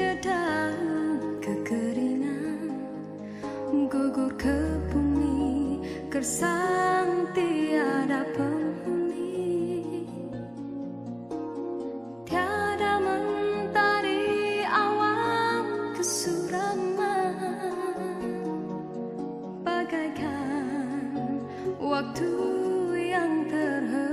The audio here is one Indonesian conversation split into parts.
dedauh kekeringan. Gugur ke bumi kersang tiada penghuni. Tiada mentari awan kesuraman bagaikan waktu yang terhenti.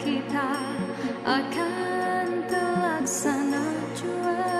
Kita akan terlaksana jua